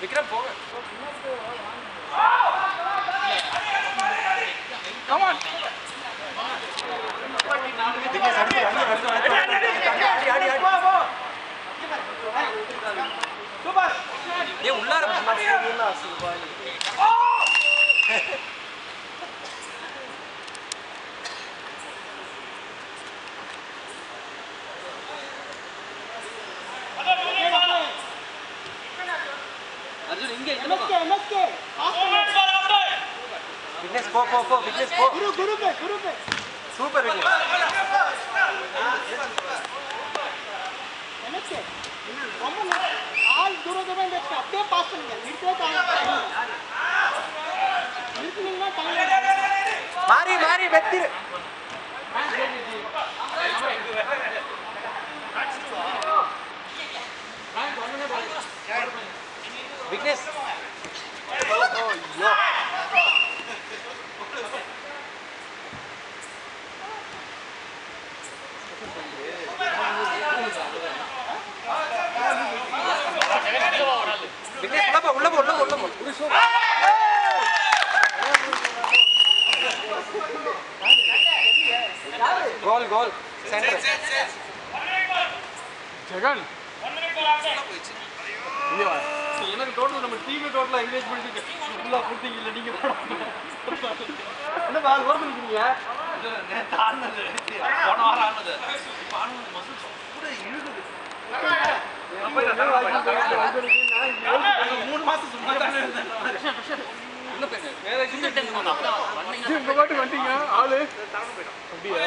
விக்ரம் போங்க. ஏன் உள்ளார அர்ஜுன் இங்க இந்த பக்கம். விக்னேஷ் போ போ போ விக்னேஷ் போ சூப்பர் விக்னேஷ் ஆள் தூர தூரம் இருந்துச்சு அப்படியே பாஸ் பண்ணுங்க. நிறுத்தவே தாங்க நிறுத்தினீங்கன்னா தாங்க மாறி மாறி வெத்திரு விக்னேஷ் ஐயோ விக்னேஷ் உள்ள போ உள்ள போ உள்ள போ உள்ள போ கோல் சென்டர் ஜெகன் எனக்கு டோட்டல் நம்ம டீமே டோட்டலா என்கரேஜ் பண்ணிட்டு ஃபுல்லா கொடுத்தீங்க இல்ல நீங்க என்ன பால் ஓரத்துல நிக்கிறீங்க மூணு மாசம் சும்மா தானே இருந்தேன் இந்த பாட்டு வந்துட்டீங்க ஆளு. அப்படியா?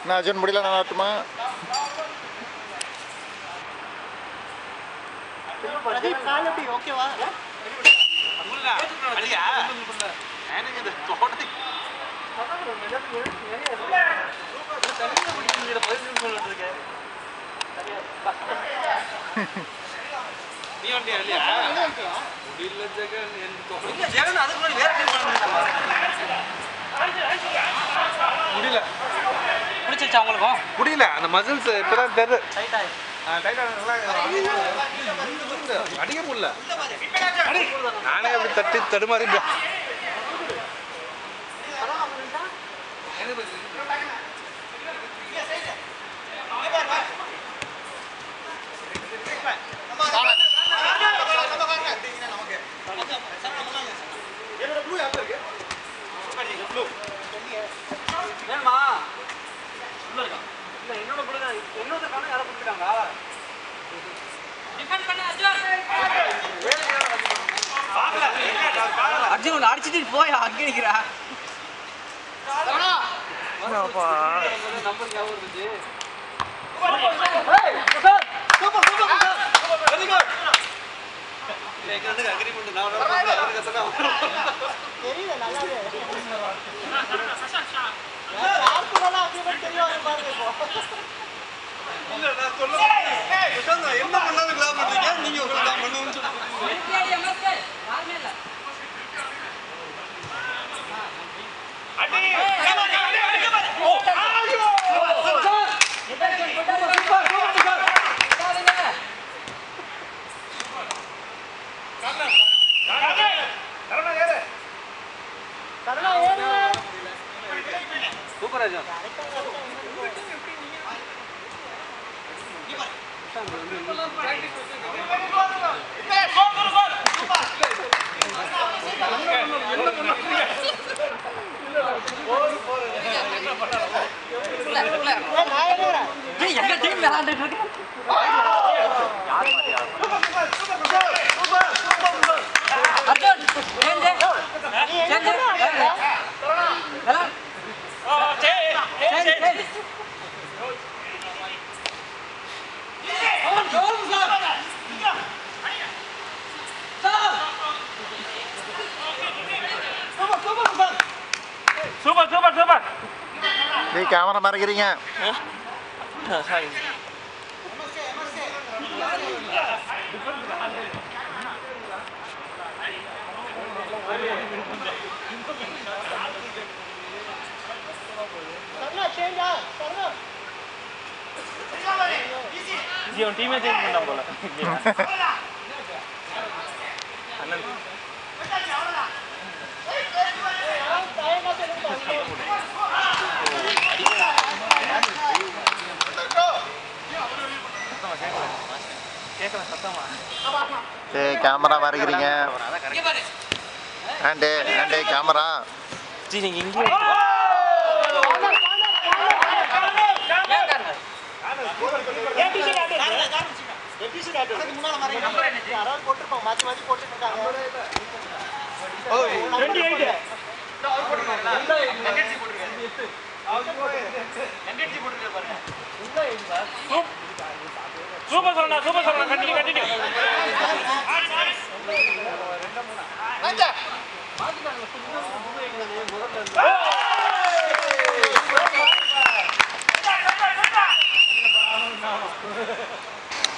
நான் அர்ஜுன் முடியல நான் ஆட்டுமா நீ வண்டியா இல்லையா? முடியல ஜெகன் இல்ல ஜெகன் அதுக்கு முன்னாடி வேற முடியல. பிடிச்சிருச்சா உங்களுக்கும்? முடியல அந்த மசில்ஸ் இப்பதான் தெரியுது டைட் ஆயிடுச்சு அடிக்க முடியல. நானே அப்படி தட்டி தடுமாறி அர்ஜுன் உன்னை அடிச்சிட்டு போய் அங்கே நம்பர் ஞாபகம் இருந்துச்சு தெரியல நல்லாவே அக்ரிமெண்ட் தெரியும் பாருங்க இப்போ என்ன பண்ணாலும் கிளாப் பண்றீங்க நீங்க ஒரு கிளாப் சூப்பர் அர்ஜுன் ஏய், நான் ஏறுறேன் ஏய், எங்க டீம் விளையாண்டுட்டு இருக்கு கேமரா மறைக்கிறீங்க சரணா சேஞ்சா சரணா அவன் டீமே சேஞ்ச் பண்ணான் போல அண்ணன் கேமரா மறைக்கிறீங்க ஆண்டே ஆண்டே கேமரா. ஜி நீங்க இங்கே சூப்பர் சொல்லணா சூப்பர் சொல்லணா கண்டினியூ கண்டினியூ.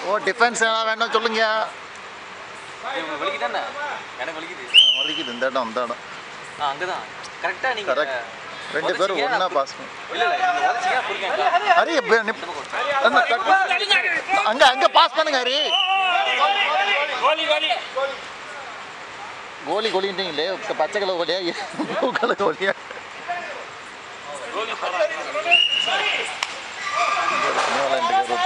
ஓ டிஃபென்ஸ் என்ன வேணும் சொல்லுங்க. வலிக்குதானே எனக்கு வலிக்குது வலிக்குது இந்த இடம் இந்த இடம். ஆ அங்கதான். கரெக்டா நீங்க கரெக்ட் ரெண்டு பேரும் ஒன்றா பாஸ் பண்ணு இல்ல இல்ல நீங்க உதச்சிங்க புரியுங்க ஹரி அங்க அங்க பாஸ் பண்ணுங்க ஹரி. கோலி கோலி. கோலி கோலின்றீங்களே? பச்சை கலர் கோலியா? ப்ளூ கலர் கோலியா? நியூசிலாந்துக்கு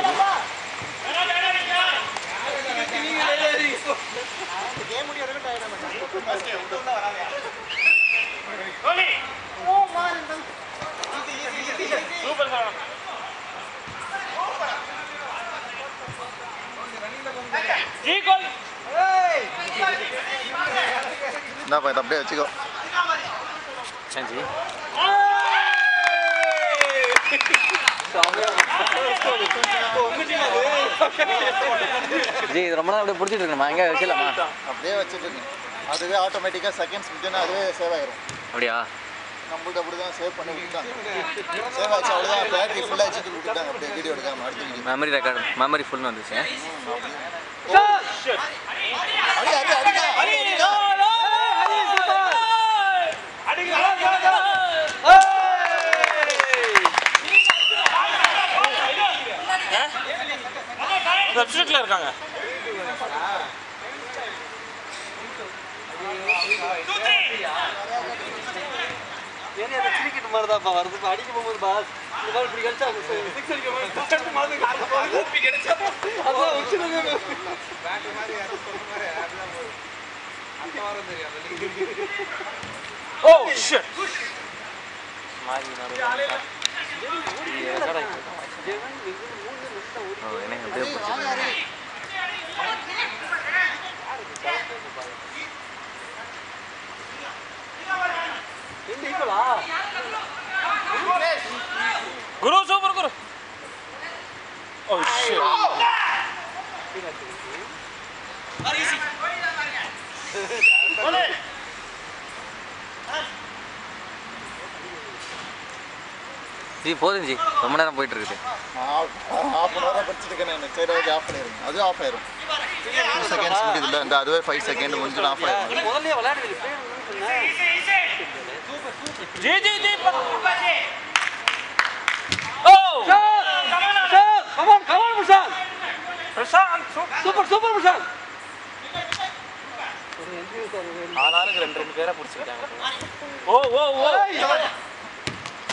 இந்தாப்பா இதை அப்படியே வச்சுக்கோ. செஞ்சு. ஜி இது ரொம்ப நாள் அப்படியே பிடிச்சிட்டு இருக்கணுமா எங்கே வச்சிடலாமா? அப்படியே வச்சுட்டு அதுவே ஆட்டோமேட்டிக்காக செகண்ட்ஸ் முடிஞ்சோன்னா அதுவே சேவ் ஆயிரும். அப்படியா? நம்மள்ட்ட அப்படி தான் சேவ் பண்ணி விட்டுட்டாங்க சேவ் ஆச்சு அவ்வளோதான் பேட்டரி ஃபுல்லாக வச்சுட்டு விட்டுட்டாங்க அப்படியே வீடியோ எடுக்காம அடுத்த வீடியோ மெமரி ரெக்கார்டு மெமரி ஃபுல்னு வந்துச்சு. அடி அடி சப்ஸ்டியூட்ல இருக்காங்க கிரிக்கெட் மாதிரி தான் வருது இப்போ அடிக்க போகும்போது பாஸ் இந்த மாதிரி இப்படி கிடைச்சா சிக்ஸ் அடிக்க மாதிரி கிடைச்சா அதான் மாறி எனக்கு அப்படியே பிடிச்சிருக்கு குரு சூப்பர் குரு ஓ ஷிட் ஜி போதும் ஜி. ரொம்ப நேரம் போயிட்டு இருக்குது ஹாஃப் அன் ஹவராக படிச்சுட்டு இருக்கேன் நான் சரி ஓகே ஆஃப் பண்ணிடுங்க அது ஆஃப் ஆயிரும். டூ செகண்ட்ஸ் முடியுதுல்ல? இந்த அதுவே ஃபைவ் செகண்ட் முடிஞ்சு ஆஃப் ஆயிரும். முதல்ல விளையாடுது. G G G O! Come on come on Prashanth Prashanth super super Prashanth ஆளாளுக்கு ரெண்டு ரெண்டு பேரை பிடிச்சிருக்காங்க. ஓ ஓ ஓ.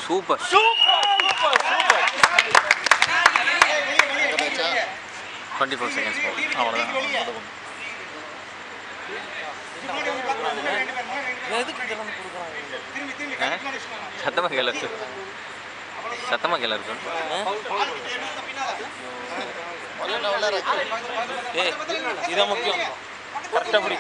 Super super super super twenty four seconds அவ்வளோதான் சத்தமாக கேள. சத்தமாக கேள இருக்கும் ஏ இதான் முக்கியம். கரெக்டாக பிடி.